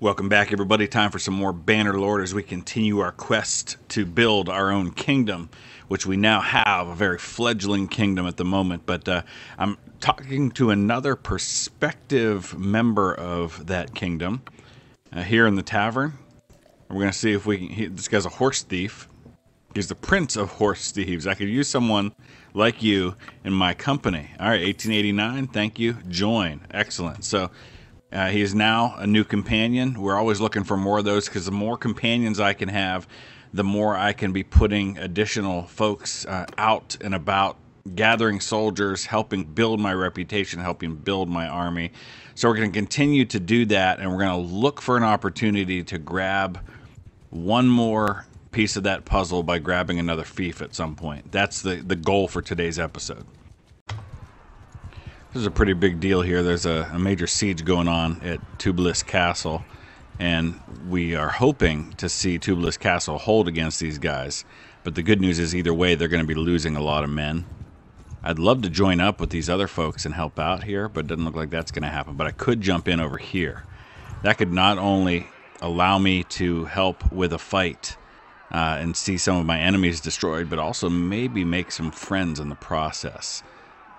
Welcome back, everybody. Time for some more Bannerlord as we continue our quest to build our own kingdom, which we now have a very fledgling kingdom at the moment. But uh, I'm talking to another prospective member of that kingdom uh, here in the tavern. We're going to see if we can. He, this guy's a horse thief. He's the prince of horse thieves. I could use someone like you in my company. All right, 1889. Thank you. Join. Excellent. So uh, he is now a new companion. We're always looking for more of those because the more companions I can have, the more I can be putting additional folks uh, out and about, gathering soldiers, helping build my reputation, helping build my army. So we're going to continue to do that, and we're going to look for an opportunity to grab one more piece of that puzzle by grabbing another fief at some point. That's the, the goal for today's episode. This is a pretty big deal here. There's a, a major siege going on at Tubalist Castle, and we are hoping to see Tubalist Castle hold against these guys. But the good news is, either way, they're going to be losing a lot of men. I'd love to join up with these other folks and help out here, but it doesn't look like that's going to happen. But I could jump in over here. That could not only allow me to help with a fight uh, and see some of my enemies destroyed, but also maybe make some friends in the process.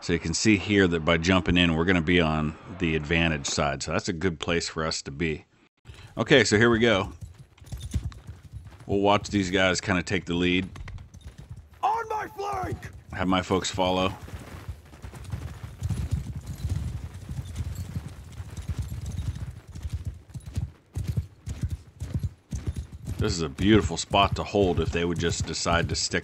So you can see here that by jumping in, we're going to be on the advantage side. So that's a good place for us to be. Okay, so here we go. We'll watch these guys kind of take the lead. On my flank! Have my folks follow. This is a beautiful spot to hold if they would just decide to stick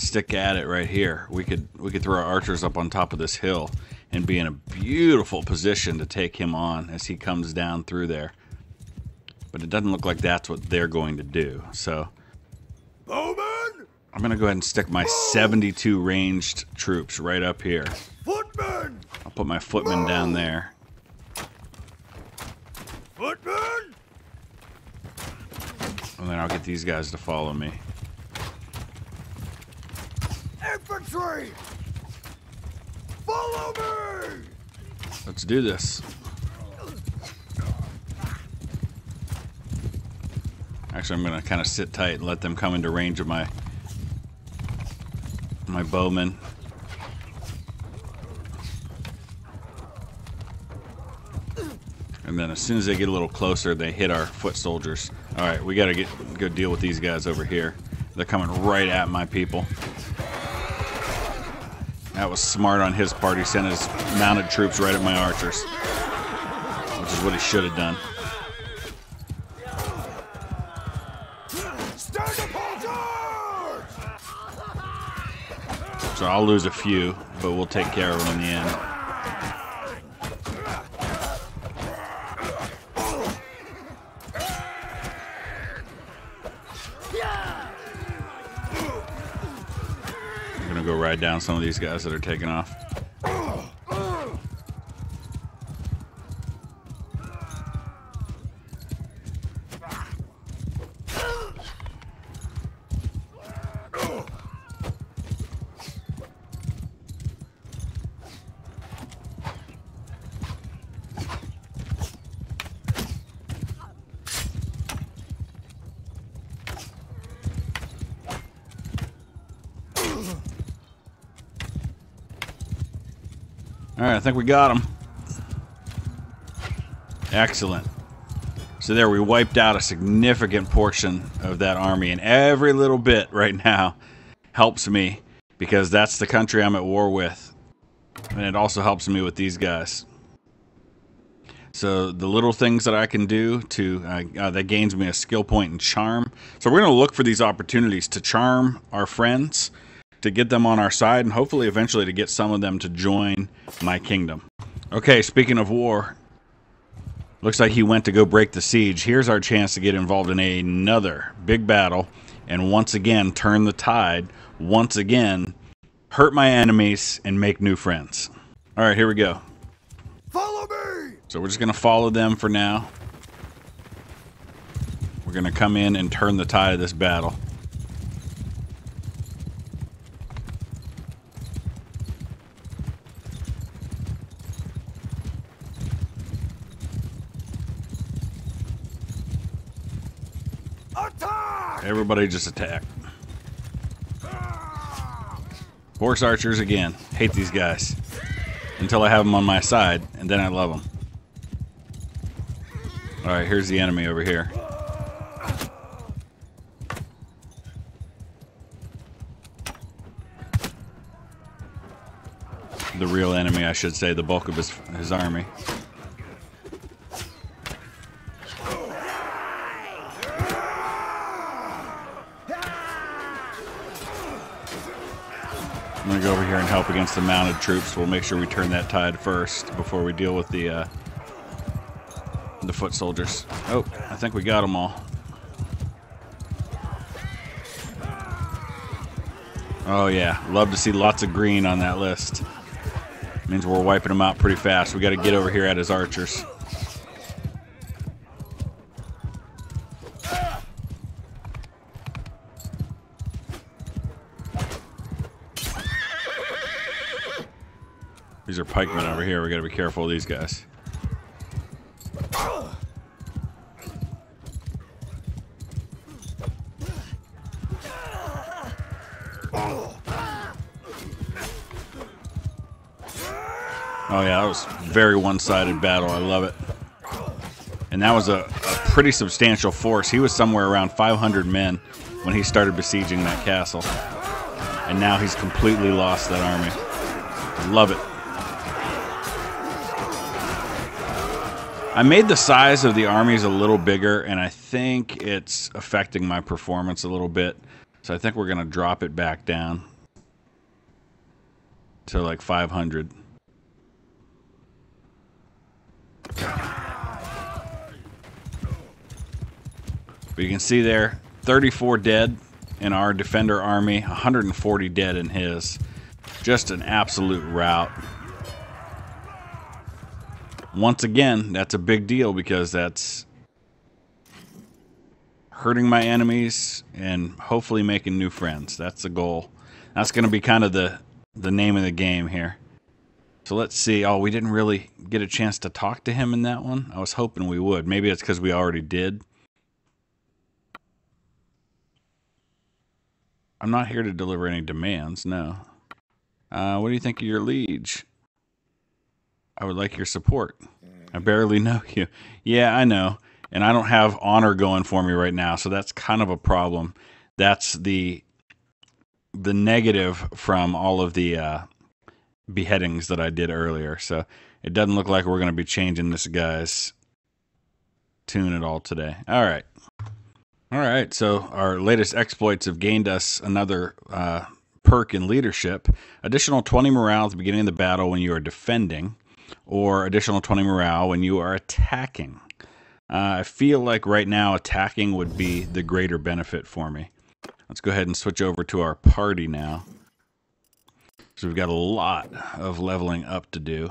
stick at it right here. We could we could throw our archers up on top of this hill and be in a beautiful position to take him on as he comes down through there. But it doesn't look like that's what they're going to do. So Bowman! I'm gonna go ahead and stick my 72 ranged troops right up here. Footman! I'll put my footmen down there. Footman! And then I'll get these guys to follow me. Infantry! Follow me! Let's do this. Actually, I'm gonna kind of sit tight and let them come into range of my my bowmen. And then as soon as they get a little closer, they hit our foot soldiers. All right, we gotta get go deal with these guys over here. They're coming right at my people. That was smart on his part. He sent his mounted troops right at my archers, which is what he should have done. Stand upon charge! So I'll lose a few, but we'll take care of them in the end. Ride down some of these guys that are taking off. All right, I think we got him. Excellent. So there, we wiped out a significant portion of that army, and every little bit right now helps me because that's the country I'm at war with, and it also helps me with these guys. So the little things that I can do to uh, uh, that gains me a skill point in charm. So we're going to look for these opportunities to charm our friends, to get them on our side, and hopefully eventually to get some of them to join my kingdom. Okay, speaking of war, looks like he went to go break the siege. Here's our chance to get involved in another big battle, and once again turn the tide. Once again, hurt my enemies and make new friends. All right, here we go. Follow me! So we're just going to follow them for now. We're going to come in and turn the tide of this battle. Everybody just attack. Horse archers again. Hate these guys. Until I have them on my side, and then I love them. Alright, here's the enemy over here. The real enemy, I should say, the bulk of his, his army. I'm gonna go over here and help against the mounted troops. We'll make sure we turn that tide first before we deal with the uh, the foot soldiers. Oh, I think we got them all. Oh yeah, love to see lots of green on that list. Means we're wiping them out pretty fast. We got to get over here at his archers. These are pikemen over here. We got to be careful of these guys. Oh yeah, that was very one-sided battle. I love it. And that was a, a pretty substantial force. He was somewhere around 500 men when he started besieging that castle. And now he's completely lost that army. I love it. I made the size of the armies a little bigger, and I think it's affecting my performance a little bit. So I think we're going to drop it back down to like 500. But you can see there, 34 dead in our defender army, 140 dead in his. Just an absolute rout. Once again, that's a big deal because that's hurting my enemies and hopefully making new friends. That's the goal. That's going to be kind of the the name of the game here. So let's see. Oh, we didn't really get a chance to talk to him in that one. I was hoping we would. Maybe it's because we already did. I'm not here to deliver any demands, no. Uh, what do you think of your liege? I would like your support. I barely know you. Yeah, I know. And I don't have honor going for me right now, so that's kind of a problem. That's the the negative from all of the uh, beheadings that I did earlier. So it doesn't look like we're going to be changing this guy's tune at all today. All right. All right. So our latest exploits have gained us another uh, perk in leadership. Additional 20 morale at the beginning of the battle when you are defending, or additional 20 morale when you are attacking. Uh, I feel like right now attacking would be the greater benefit for me. Let's go ahead and switch over to our party now. So we've got a lot of leveling up to do.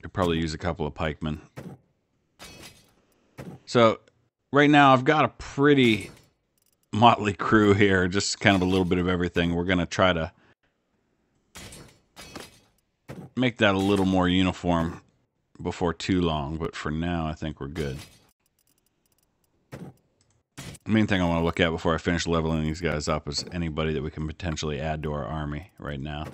Could probably use a couple of pikemen. So right now I've got a pretty motley crew here, just kind of a little bit of everything. We're going to try to make that a little more uniform before too long, but for now I think we're good. The main thing I want to look at before I finish leveling these guys up is anybody that we can potentially add to our army right now.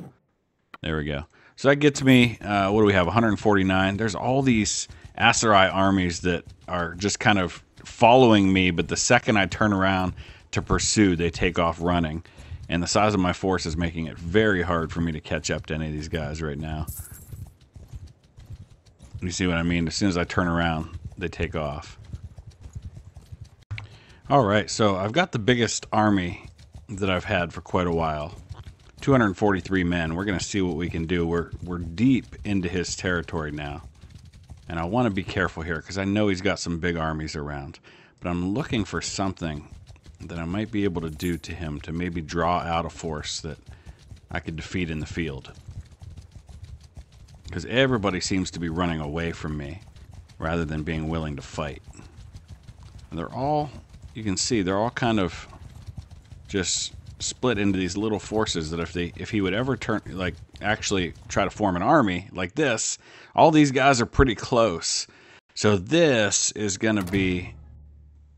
There we go. So that gets me, uh, what do we have, 149. There's all these Aserai armies that are just kind of following me, but the second I turn around to pursue, they take off running. And the size of my force is making it very hard for me to catch up to any of these guys right now. You see what I mean? As soon as I turn around, they take off. All right, so I've got the biggest army that I've had for quite a while. 243 men. We're going to see what we can do. We're we're deep into his territory now. And I want to be careful here because I know he's got some big armies around. But I'm looking for something that I might be able to do to him to maybe draw out a force that I could defeat in the field. Because everybody seems to be running away from me rather than being willing to fight. And they're all you can see they're all kind of just split into these little forces that if they if he would ever turn like actually try to form an army like this all these guys are pretty close so this is going to be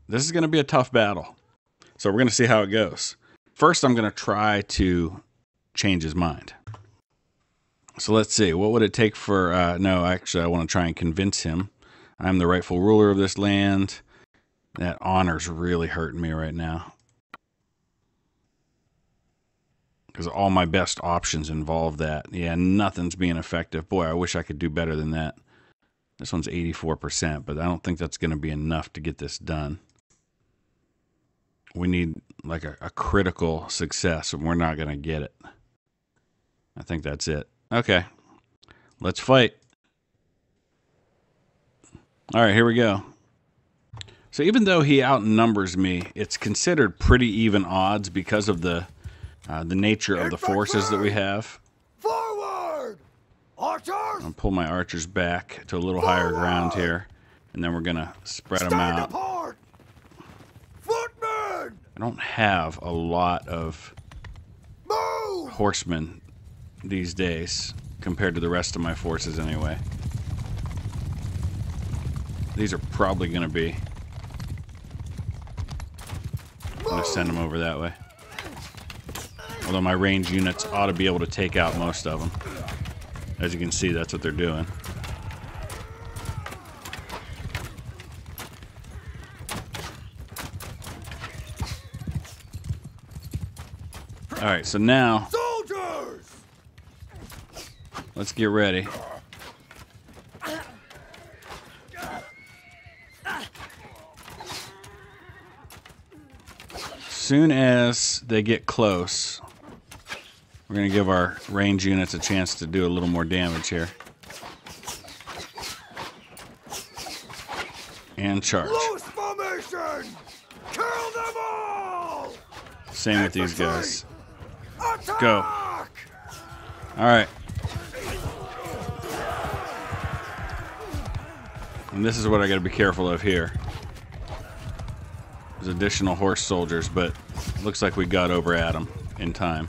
this is going to be a tough battle. So we're going to see how it goes. First, I'm going to try to change his mind. So let's see. What would it take for. Uh, no, actually, I want to try and convince him I'm the rightful ruler of this land. That honor's really hurting me right now. Because all my best options involve that. Yeah, nothing's being effective. Boy, I wish I could do better than that. This one's 84%, but I don't think that's going to be enough to get this done. We need like a, a critical success, and we're not going to get it. I think that's it. Okay, let's fight. All right, here we go. So even though he outnumbers me, it's considered pretty even odds because of the uh, the nature of the forces that we have. Forward! Archers! I'll pull my archers back to a little higher ground here, and then we're gonna spread them Stand out. I don't have a lot of horsemen these days compared to the rest of my forces anyway. These are probably going to be. I'm going to send them over that way. Although my range units ought to be able to take out most of them. As you can see, that's what they're doing. All right, so now Soldiers! Let's get ready. As soon as they get close, we're going to give our range units a chance to do a little more damage here. And charge. Loose formation! Kill them all! Same with these guys. Go. All right. And this is what I got to be careful of here. There's additional horse soldiers, but looks like we got over at them in time.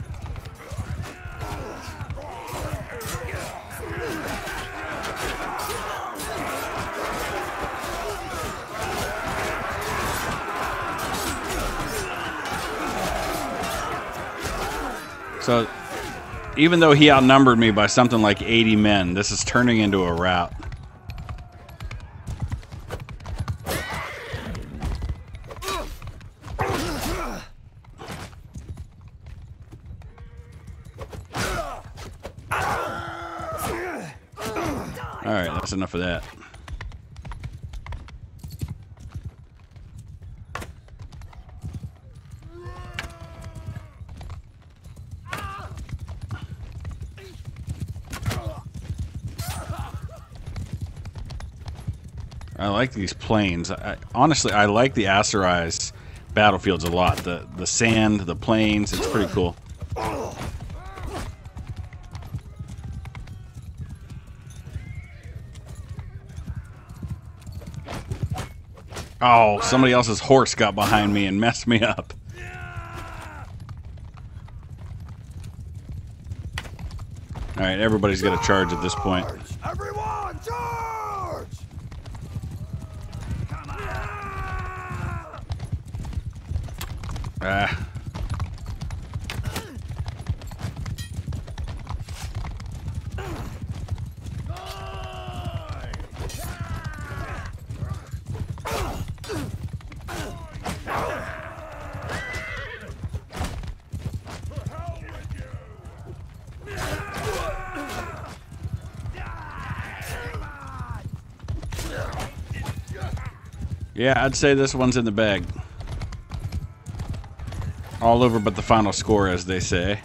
So, even though he outnumbered me by something like 80 men, this is turning into a rout. All right, that's enough of that. I like these plains. I, honestly, I like the Aserais battlefields a lot. The the sand, the plains, it's pretty cool. Oh, somebody else's horse got behind me and messed me up. All right, everybody's got to charge at this point. Everyone, charge! Ah. Yeah, I'd say this one's in the bag. All over but the final score, as they say.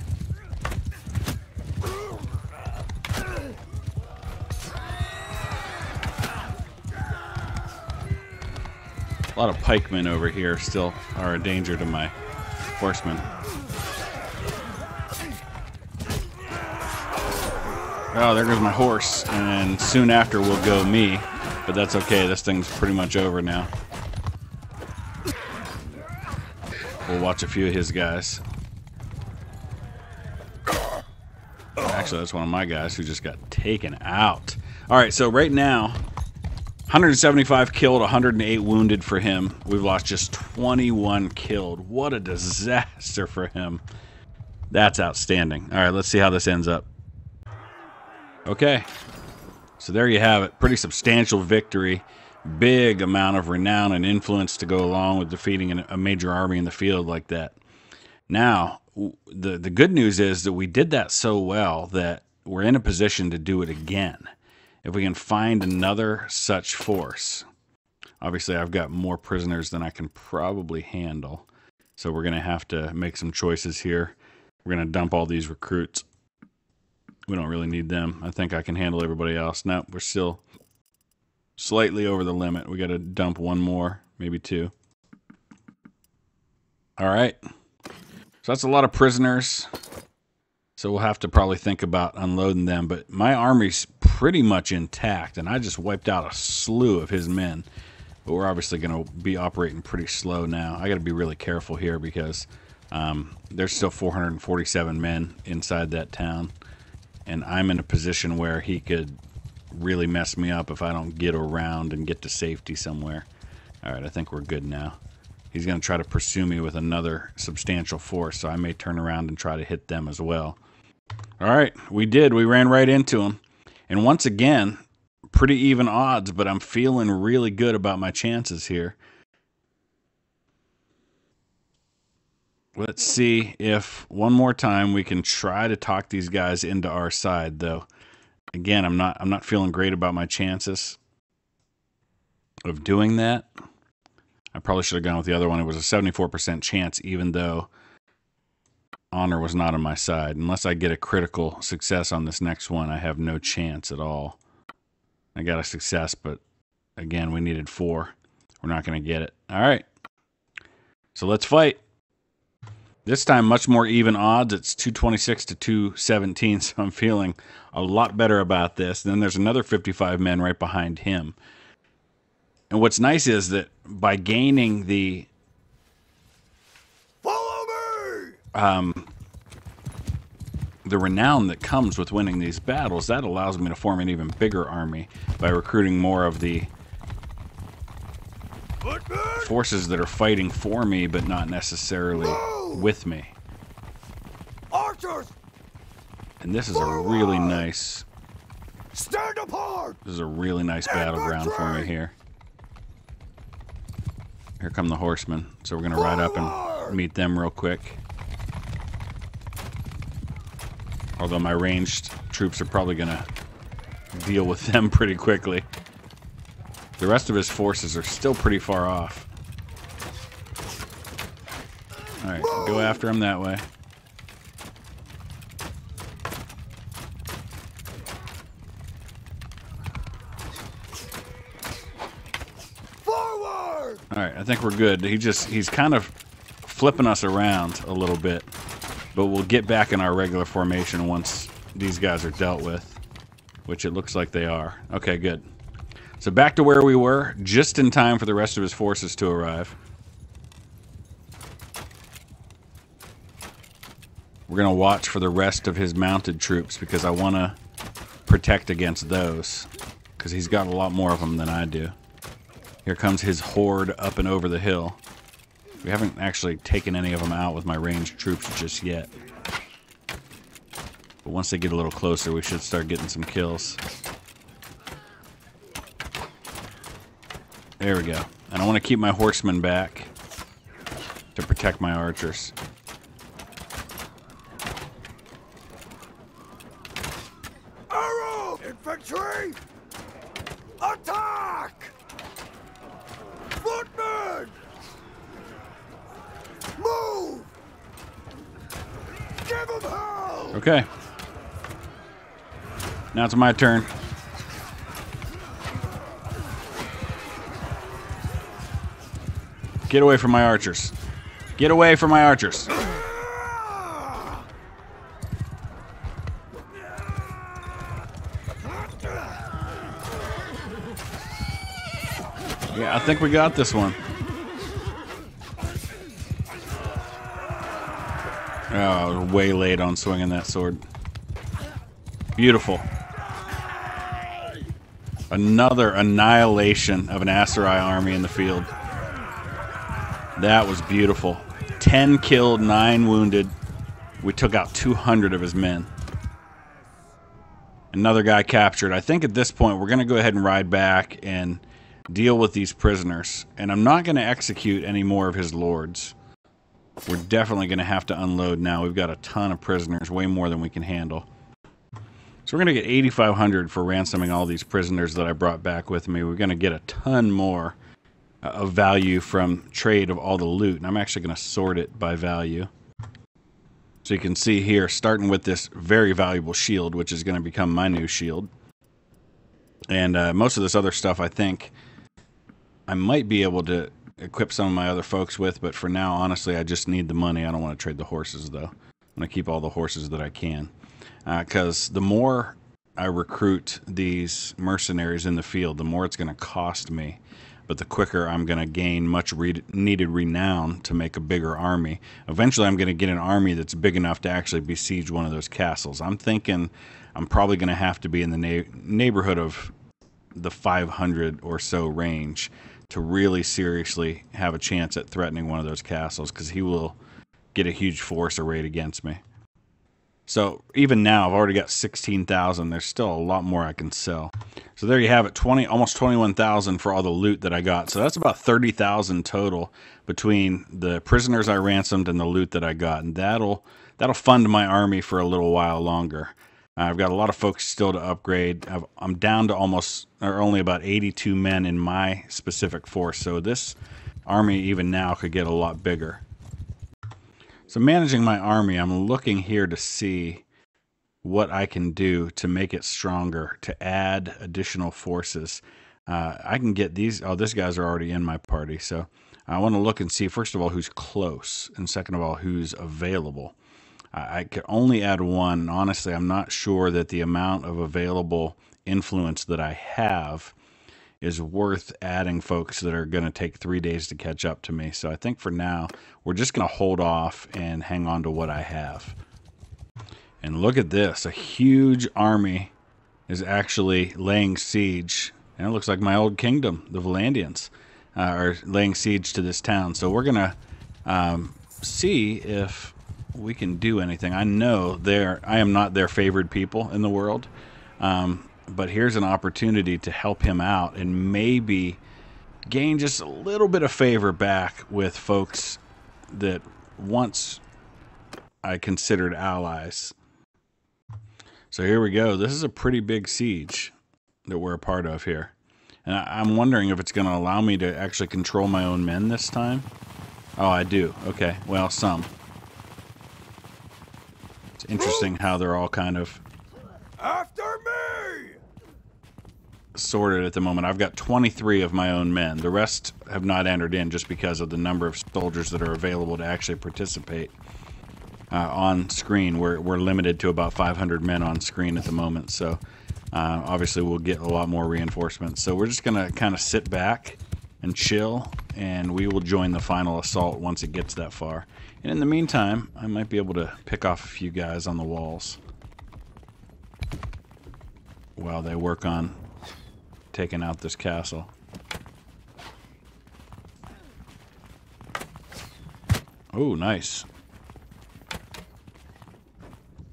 A lot of pikemen over here still are a danger to my horsemen. Oh, there goes my horse, and soon after will go me, but that's okay. This thing's pretty much over now. We'll watch a few of his guys. Actually, that's one of my guys who just got taken out. All right, so right now, 175 killed, 108 wounded for him. We've lost just 21 killed. What a disaster for him. That's outstanding. All right, let's see how this ends up. Okay. So there you have it. Pretty substantial victory. Big amount of renown and influence to go along with defeating a major army in the field like that. Now, the the good news is that we did that so well that we're in a position to do it again if we can find another such force. Obviously, I've got more prisoners than I can probably handle. So we're going to have to make some choices here. We're going to dump all these recruits. We don't really need them. I think I can handle everybody else. No, we're still slightly over the limit. We got to dump one more, maybe two. All right. So that's a lot of prisoners. So we'll have to probably think about unloading them. But my army's pretty much intact, and I just wiped out a slew of his men. But we're obviously going to be operating pretty slow now. I got to be really careful here because um, there's still 447 men inside that town. And I'm in a position where he could really mess me up if I don't get around and get to safety somewhere. All right, I think we're good now. He's going to try to pursue me with another substantial force, so I may turn around and try to hit them as well. All right, we did. We ran right into him. And once again, pretty even odds, but I'm feeling really good about my chances here. Let's see if one more time we can try to talk these guys into our side though. Again, I'm not I'm not feeling great about my chances of doing that. I probably should have gone with the other one. It was a 74% chance even though honor was not on my side. Unless I get a critical success on this next one, I have no chance at all. I got a success, but again, we needed four. We're not going to get it. All right. So let's fight. This time, much more even odds. It's 226 to 217, so I'm feeling a lot better about this. Then there's another 55 men right behind him. And what's nice is that by gaining the um, the renown that comes with winning these battles, that allows me to form an even bigger army by recruiting more of the forces that are fighting for me, but not necessarily with me. Archers! And this is a really nice. Stand apart! This is a really nice battleground for me here. Here come the horsemen. So we're gonna ride up and meet them real quick. Although my ranged troops are probably going to deal with them pretty quickly. The rest of his forces are still pretty far off. Alright, go after him that way. Forward! Alright, I think we're good. He just, he's kind of flipping us around a little bit. But we'll get back in our regular formation once these guys are dealt with, which it looks like they are. Okay, good. So back to where we were, just in time for the rest of his forces to arrive. We're going to watch for the rest of his mounted troops because I want to protect against those because he's got a lot more of them than I do. Here comes his horde up and over the hill. We haven't actually taken any of them out with my ranged troops just yet. But once they get a little closer, we should start getting some kills. There we go. And I want to keep my horsemen back to protect my archers. Arrow! Infantry! Attack! Footmen! Move! Give him hell! Okay. Now it's my turn. Get away from my archers. Get away from my archers. Yeah, I think we got this one. Oh, way late on swinging that sword. Beautiful. Another annihilation of an Aserai army in the field. That was beautiful. 10 killed, 9 wounded. We took out 200 of his men. Another guy captured. I think at this point we're going to go ahead and ride back and deal with these prisoners. And I'm not going to execute any more of his lords. We're definitely going to have to unload now. We've got a ton of prisoners, way more than we can handle. So we're going to get 8,500 for ransoming all these prisoners that I brought back with me. We're going to get a ton more of value from trade of all the loot. And I'm actually going to sort it by value. So you can see here, starting with this very valuable shield, which is going to become my new shield. And uh, most of this other stuff, I think, I might be able to equip some of my other folks with, but for now, honestly, I just need the money. I don't want to trade the horses, though. I'm going to keep all the horses that I can. Because uh, the more I recruit these mercenaries in the field, the more it's going to cost me. But the quicker I'm going to gain much re needed renown to make a bigger army. Eventually, I'm going to get an army that's big enough to actually besiege one of those castles. I'm thinking I'm probably going to have to be in the na neighborhood of the 500 or so range to really seriously have a chance at threatening one of those castles because he will get a huge force arrayed against me. So even now, I've already got 16,000. There's still a lot more I can sell. So there you have it, 20, almost 21,000 for all the loot that I got. So that's about 30,000 total between the prisoners I ransomed and the loot that I got. And that'll, that'll fund my army for a little while longer. I've got a lot of folks still to upgrade. i am down to almost, or only about 82 men in my specific force. So this army, even now, could get a lot bigger. So managing my army, I'm looking here to see what I can do to make it stronger, to add additional forces. Uh, I can get these. Oh, these guys are already in my party. So I want to look and see, first of all, who's close, and second of all, who's available. I could only add one. Honestly, I'm not sure that the amount of available influence that I have is worth adding folks that are going to take three days to catch up to me. So I think for now, we're just going to hold off and hang on to what I have. And look at this. A huge army is actually laying siege. And it looks like my old kingdom, the Vlandians, uh, are laying siege to this town. So we're going to um, see if we can do anything. I know they're, I am not their favored people in the world, um, but here's an opportunity to help him out and maybe gain just a little bit of favor back with folks that once I considered allies. So here we go. This is a pretty big siege that we're a part of here. And I'm wondering if it's going to allow me to actually control my own men this time. Oh, I do. Okay. Well, some It's interesting how they're all kind of after me sorted at the moment. I've got 23 of my own men. The rest have not entered in just because of the number of soldiers that are available to actually participate uh, on screen. We're, we're limited to about 500 men on screen at the moment, so uh, obviously we'll get a lot more reinforcements. So we're just going to kind of sit back and chill, and we will join the final assault once it gets that far. And in the meantime, I might be able to pick off a few guys on the walls while they work on taking out this castle. Oh, nice.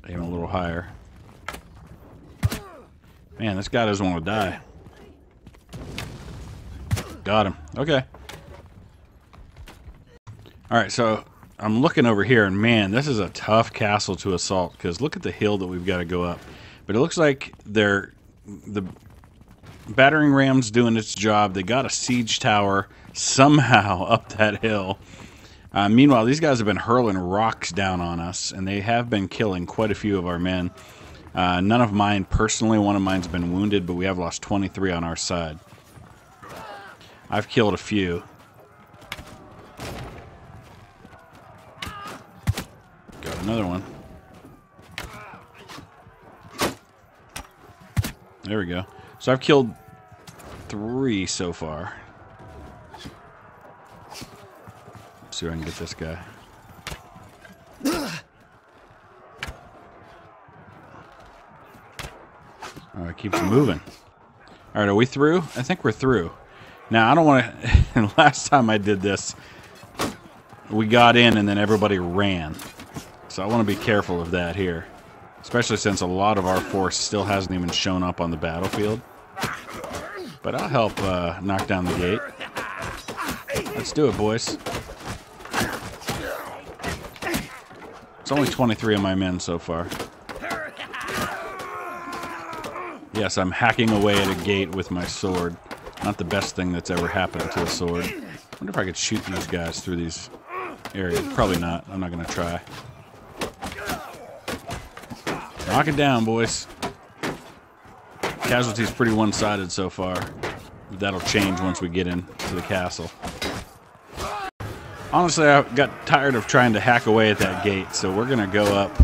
Aim a little higher. Man, this guy doesn't want to die. Got him. Okay. Alright, so I'm looking over here, and man, this is a tough castle to assault, because look at the hill that we've got to go up. But it looks like they're... The battering ram's doing its job. They got a siege tower somehow up that hill. Uh, meanwhile, these guys have been hurling rocks down on us, and they have been killing quite a few of our men. Uh, none of mine personally. One of mine's been wounded, but we have lost 23 on our side. I've killed a few. Got another one. There we go. So I've killed three so far. Let's see if I can get this guy. Oh, Alright, keeps moving. All right, are we through? I think we're through. Now, I don't want to... last time I did this, we got in and then everybody ran. So I want to be careful of that here. Especially since a lot of our force still hasn't even shown up on the battlefield. But I'll help uh, knock down the gate. Let's do it, boys. It's only 23 of my men so far. Yes, I'm hacking away at a gate with my sword. Not the best thing that's ever happened to a sword. I wonder if I could shoot these guys through these areas. Probably not. I'm not going to try. Knock it down, boys. Casualty's pretty one-sided so far. That'll change once we get into the castle. Honestly, I got tired of trying to hack away at that gate, so we're going to go up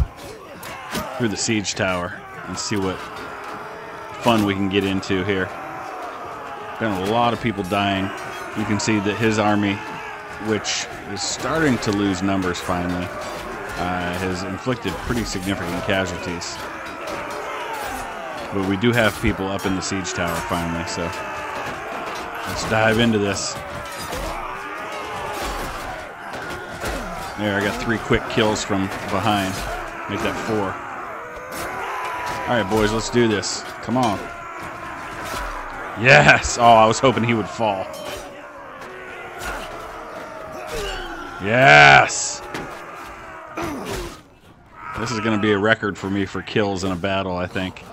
through the siege tower and see what fun we can get into here. Been a lot of people dying. You can see that his army, which is starting to lose numbers finally, uh, has inflicted pretty significant casualties. But we do have people up in the siege tower finally, so let's dive into this. There, I got three quick kills from behind. Make that four. All right, boys, let's do this. Come on. Yes! Oh, I was hoping he would fall. Yes! This is going to be a record for me for kills in a battle, I think.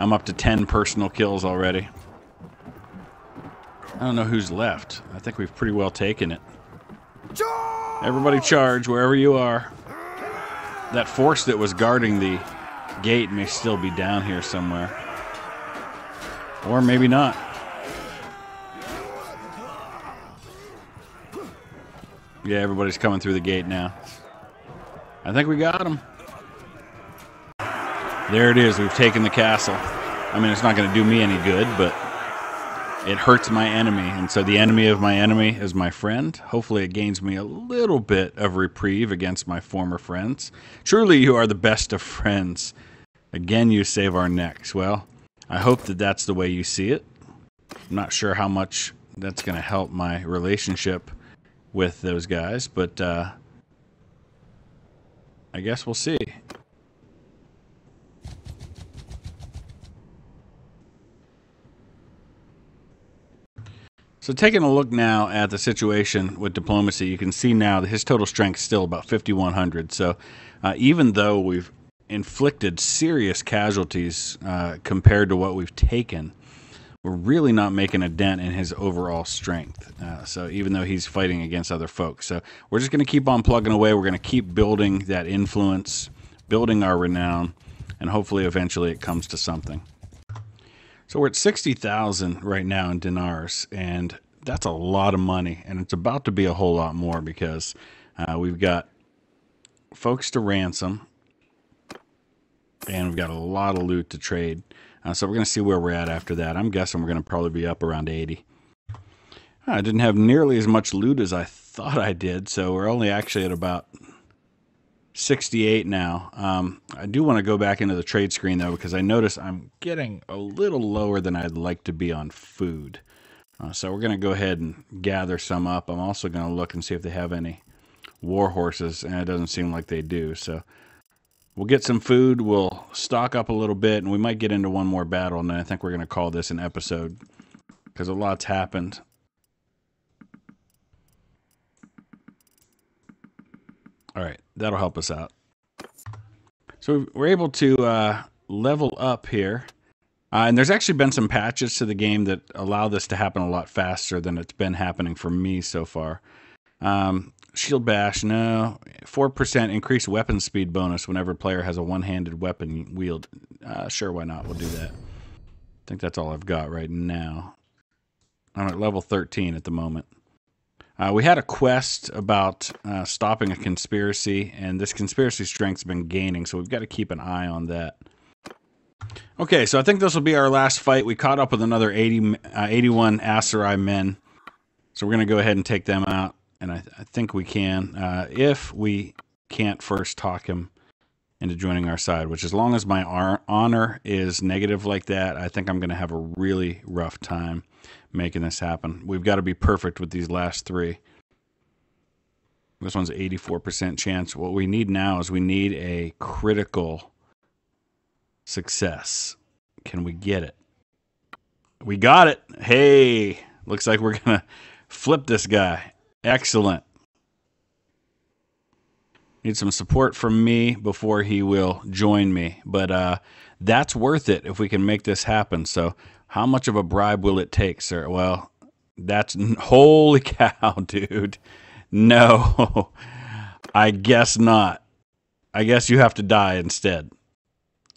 I'm up to 10 personal kills already. I don't know who's left. I think we've pretty well taken it. Everybody charge wherever you are. That force that was guarding the gate may still be down here somewhere. Or maybe not. Yeah, everybody's coming through the gate now. I think we got him. There it is. We've taken the castle. I mean, it's not going to do me any good, but it hurts my enemy. And so the enemy of my enemy is my friend. Hopefully, it gains me a little bit of reprieve against my former friends. Truly, you are the best of friends. Again, you save our necks. Well, I hope that that's the way you see it. I'm not sure how much that's going to help my relationship with those guys, but uh, I guess we'll see. So taking a look now at the situation with diplomacy, you can see now that his total strength is still about 5,100. So uh, even though we've inflicted serious casualties uh, compared to what we've taken, we're really not making a dent in his overall strength. Uh, so even though he's fighting against other folks, so we're just going to keep on plugging away. We're going to keep building that influence, building our renown, and hopefully eventually it comes to something. So we're at 60,000 right now in dinars, and that's a lot of money, and it's about to be a whole lot more because uh, we've got folks to ransom, and we've got a lot of loot to trade. Uh, so we're going to see where we're at after that. I'm guessing we're going to probably be up around 80. I didn't have nearly as much loot as I thought I did, so we're only actually at about 68 now. Um, I do want to go back into the trade screen though because I notice I'm getting a little lower than I'd like to be on food. Uh, so we're going to go ahead and gather some up. I'm also going to look and see if they have any war horses, and it doesn't seem like they do. So we'll get some food, we'll stock up a little bit, and we might get into one more battle, and then I think we're going to call this an episode because a lot's happened. All right, that'll help us out. So we're able to uh, level up here. Uh, and there's actually been some patches to the game that allow this to happen a lot faster than it's been happening for me so far. Um, shield bash, no. 4% increased weapon speed bonus whenever player has a one-handed weapon wield. Uh, sure, why not? We'll do that. I think that's all I've got right now. I'm at level 13 at the moment. Uh, we had a quest about uh, stopping a conspiracy, and this conspiracy strength's been gaining, so we've got to keep an eye on that. Okay, so I think this will be our last fight. We caught up with another 80, uh, 81 Aserai men, so we're going to go ahead and take them out, and I, th I think we can. Uh, if we can't first talk him into joining our side. Which, as long as my honor is negative like that, I think I'm going to have a really rough time making this happen. We've got to be perfect with these last three. This one's 84% chance. What we need now is we need a critical success. Can we get it? We got it. Hey, looks like we're going to flip this guy. Excellent. Need some support from me before he will join me. But uh, that's worth it if we can make this happen. So, how much of a bribe will it take, sir? Well, that's holy cow, dude. No, I guess not. I guess you have to die instead.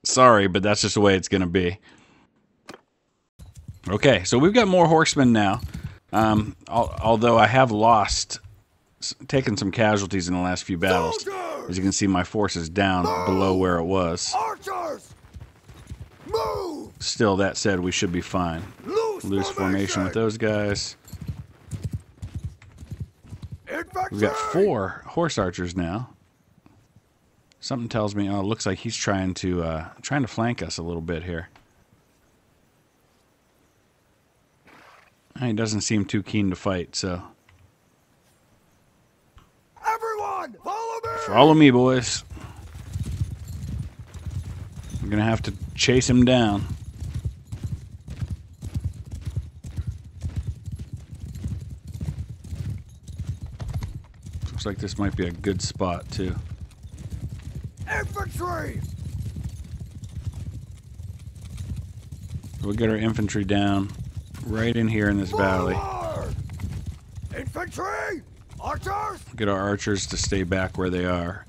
Sorry, but that's just the way it's going to be. Okay, so we've got more horsemen now. Um, al although I have lost, taken some casualties in the last few battles. Soldiers! As you can see, my force is down below where it was. Archers! Move! Still, that said, we should be fine. Loose, Loose formation. with those guys. We've got four horse archers now. Something tells me, oh, it looks like he's trying to uh, trying to flank us a little bit here. He doesn't seem too keen to fight, so. Everyone, follow me! Follow me, boys. Gonna have to chase him down. Looks like this might be a good spot, too. Infantry! We'll get our infantry down right in here in this valley. Infantry! Archers! Get our archers to stay back where they are.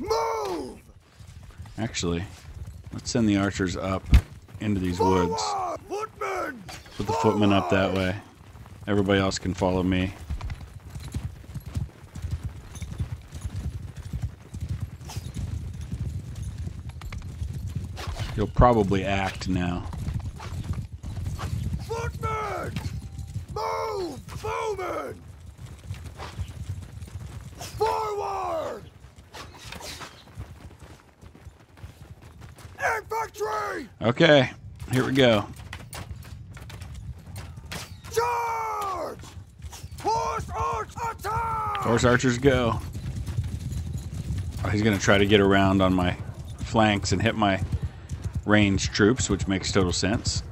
Move! Actually, let's send the archers up into these woods. Put the footmen up that way. Everybody else can follow me. He'll probably act now. Footmen! Move! Bowman! Forward! Infantry! Okay, here we go. Charge! Horse arch attack! Horse archers go. Oh, he's gonna try to get around on my flanks and hit my ranged troops, which makes total sense.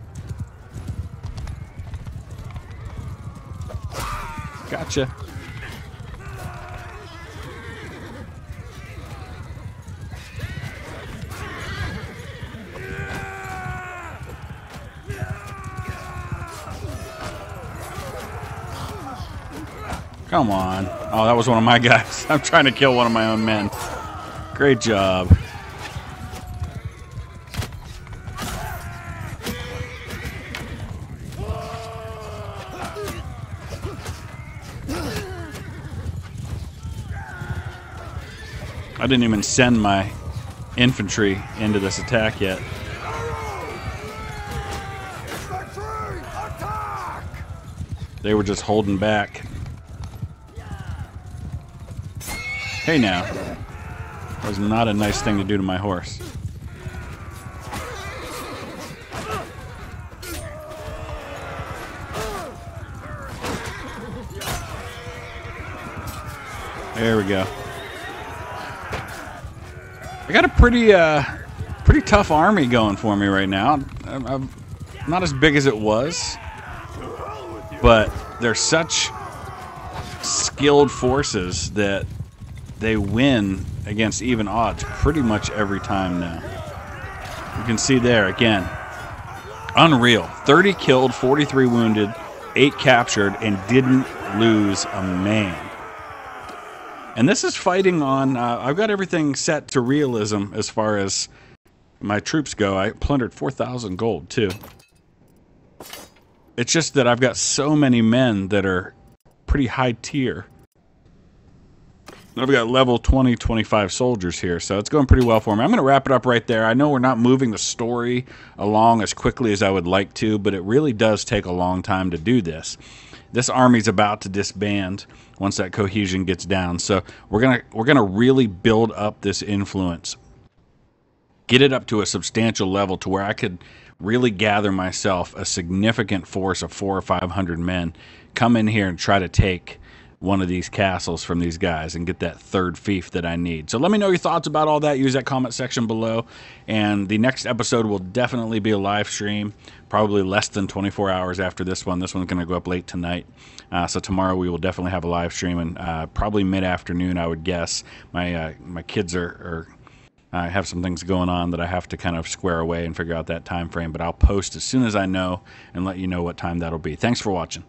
Gotcha. Come on. Oh, that was one of my guys. I'm trying to kill one of my own men. Great job. I didn't even send my infantry into this attack yet. They were just holding back. Hey now. That was not a nice thing to do to my horse. There we go. I got a pretty, uh, pretty tough army going for me right now. I'm, I'm not as big as it was, but they're such skilled forces that they win against even odds pretty much every time now. You can see there again. Unreal. 30 killed, 43 wounded, 8 captured, and didn't lose a man. And this is fighting on. Uh, I've got everything set to realism as far as my troops go. I plundered 4,000 gold too. It's just that I've got so many men that are pretty high tier. I've got level 20, 25 soldiers here, so it's going pretty well for me. I'm going to wrap it up right there. I know we're not moving the story along as quickly as I would like to, but it really does take a long time to do this this army's about to disband once that cohesion gets down. So we're gonna we're gonna really build up this influence get it up to a substantial level to where I could really gather myself a significant force of four or five hundred men, come in here and try to take one of these castles from these guys and get that third fief that I need. So let me know your thoughts about all that. Use that comment section below. And the next episode will definitely be a live stream, probably less than 24 hours after this one. This one's going to go up late tonight. Uh, so tomorrow we will definitely have a live stream and uh, probably mid afternoon, I would guess. My uh, my kids are, are I have some things going on that I have to kind of square away and figure out that time frame. But I'll post as soon as I know and let you know what time that'll be. Thanks for watching.